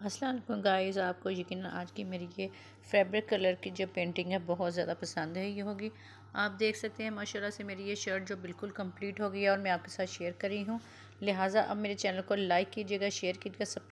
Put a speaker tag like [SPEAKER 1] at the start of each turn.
[SPEAKER 1] Aslam guys, आपको यकीन आज की मेरी ये फैब्रिक कलर की जो पेंटिंग है बहुत ज़्यादा पसंद है, ये होगी। आप देख सकते हैं, माशाल्लाह से मेरी ये शर्ट जो बिल्कुल कंप्लीट हो गई है और मैं आपके साथ शेयर कर रही हूँ। लिहाजा अब मेरे चैनल को लाइक कीजिएगा शेयर कीजिएगा